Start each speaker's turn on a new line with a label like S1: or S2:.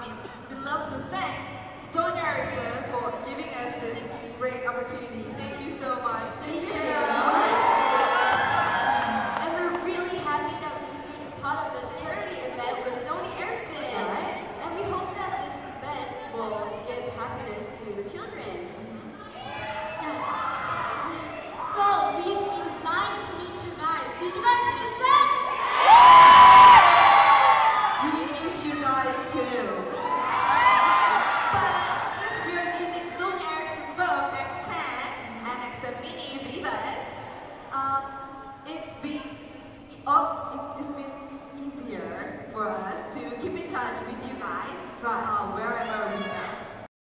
S1: company. we love to thank Sony Ericsson for giving us this great opportunity. Thank you so much. Thank, Thank you. you.
S2: And we're really happy that we can be part of this charity event with Sony Ericsson. And we hope that this event will give happiness to the children. Mm-hmm. Yeah. So we've been dying to meet you guys. Did you guys miss
S1: you guys too.